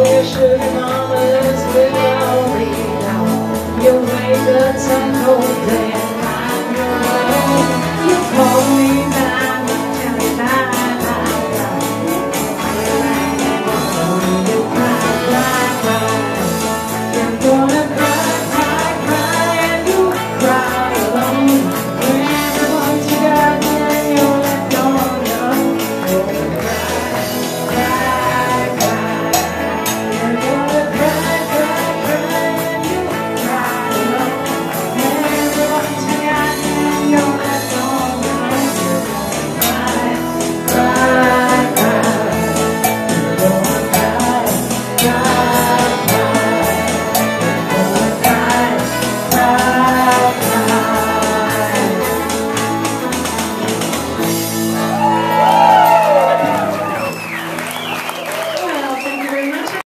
Moje szyby mamy zbyt